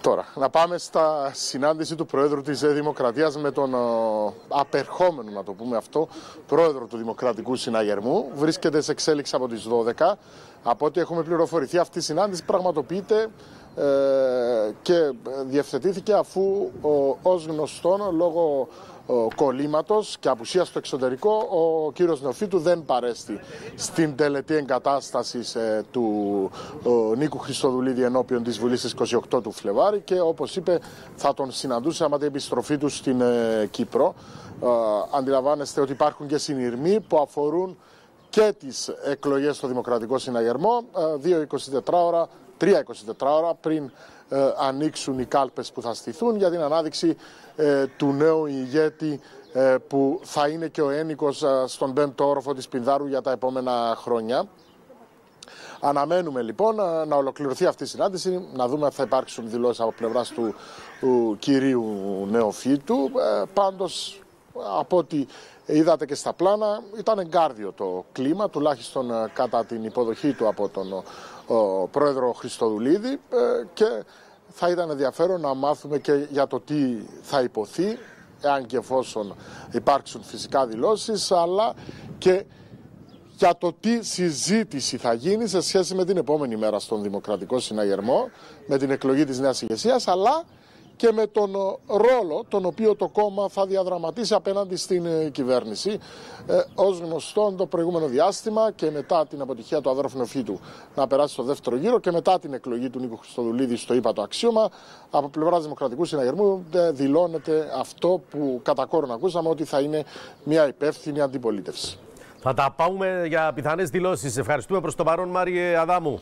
Τώρα, να πάμε στα συνάντηση του Προέδρου της Δημοκρατίας με τον απερχόμενο, να το πούμε αυτό, Πρόεδρο του Δημοκρατικού Συναγερμού. Βρίσκεται σε εξέλιξη από τις 12. Από ό,τι έχουμε πληροφορηθεί αυτή η συνάντηση πραγματοποιείται ε, και διευθετήθηκε αφού ως γνωστόν λόγω κολλήματος και απουσίας στο εξωτερικό, ο κύριος Νεοφίτου δεν παρέστη στην τελετή εγκατάστασης ε, του Νίκου Χριστοδουλίδη ενώπιον της Βουλής στις 28 του Φλεβάρι και όπως είπε θα τον συναντούσε άμα την επιστροφή του στην ε, Κύπρο. Ε, αντιλαμβάνεστε ότι υπάρχουν και συνειρμοί που αφορούν και τις εκλογές στο Δημοκρατικό Συναγερμό, 2-24 ώρα 3-24 ώρα πριν ε, ανοίξουν οι κάλπες που θα στηθούν για την ανάδειξη ε, του νέου ηγέτη ε, που θα είναι και ο ένικος στον πέμπτο όροφο της Πινδάρου για τα επόμενα χρόνια. Αναμένουμε λοιπόν να ολοκληρωθεί αυτή η συνάντηση, να δούμε αν θα υπάρξουν δηλώσεις από πλευράς του, του κυρίου Νεοφύτου. Ε, πάντως από ό,τι είδατε και στα πλάνα ήταν εγκάρδιο το κλίμα, τουλάχιστον κατά την υποδοχή του από τον ο πρόεδρο Χριστοδουλίδη ε, και θα ήταν ενδιαφέρον να μάθουμε και για το τι θα υποθεί, εάν και εφόσον υπάρξουν φυσικά δηλώσεις, αλλά και για το τι συζήτηση θα γίνει σε σχέση με την επόμενη μέρα στον Δημοκρατικό Συναγερμό, με την εκλογή της νέας ηγεσίας, αλλά και με τον ρόλο τον οποίο το κόμμα θα διαδραματίσει απέναντι στην ε, κυβέρνηση. Ε, ως γνωστόν το προηγούμενο διάστημα και μετά την αποτυχία του αδέρφου Νεφίτου να περάσει στο δεύτερο γύρο και μετά την εκλογή του Νίκου Χριστοδουλίδη στο ύπατο αξίωμα από πλευράς Δημοκρατικού Συναγερμού ε, δηλώνεται αυτό που κατά κόρον ακούσαμε ότι θα είναι μια υπεύθυνη αντιπολίτευση. Θα τα πάμε για πιθανές δηλώσεις. Ευχαριστούμε προς το παρόν Μάριε Αδάμου.